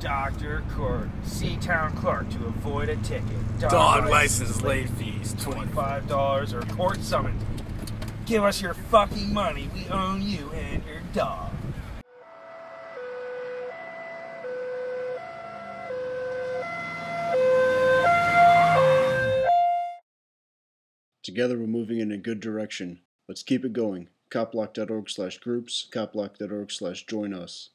Doctor Court, Seatown Clerk to avoid a ticket. Dog license late fees, Twenty-five dollars or court summons. Give us your fucking money. We own you and your dog. Together we're moving in a good direction. Let's keep it going. CopBlock.org slash groups, CopBlock.org slash join us.